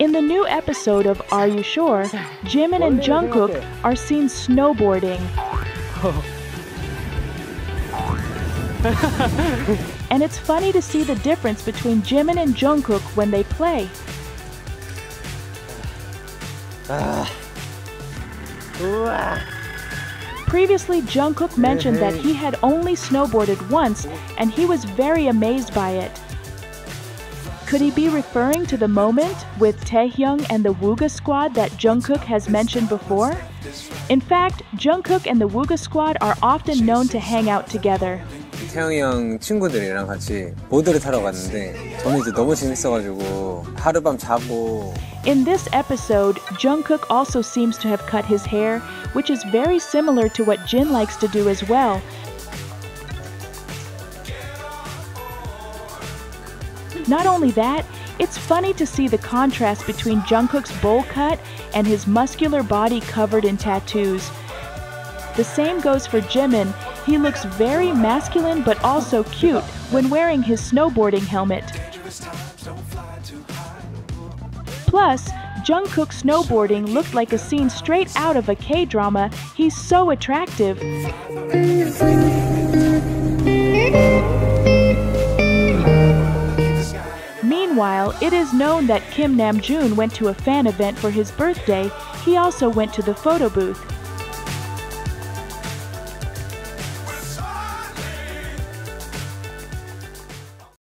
In the new episode of Are You Sure, Jimin and Jungkook are seen snowboarding. and it's funny to see the difference between Jimin and Jungkook when they play. Previously, Jungkook mentioned that he had only snowboarded once and he was very amazed by it. Could he be referring to the moment with Taehyung and the Wooga squad that Jungkook has mentioned before? In fact, Jungkook and the Wooga squad are often known to hang out together. 태형이 친구들이랑 같이 보드를 타러 갔는데 저는 이제 너무 재밌어가지고 하룻밤 자고 In this episode, Jungkook also seems to have cut his hair, which is very similar to what Jin likes to do as well, Not only that, it's funny to see the contrast between Jungkook's bowl cut and his muscular body covered in tattoos. The same goes for Jimin. He looks very masculine but also cute when wearing his snowboarding helmet. Plus, Jungkook snowboarding looked like a scene straight out of a K-drama. He's so attractive. Meanwhile, it is known that Kim Namjoon went to a fan event for his birthday. He also went to the photo booth.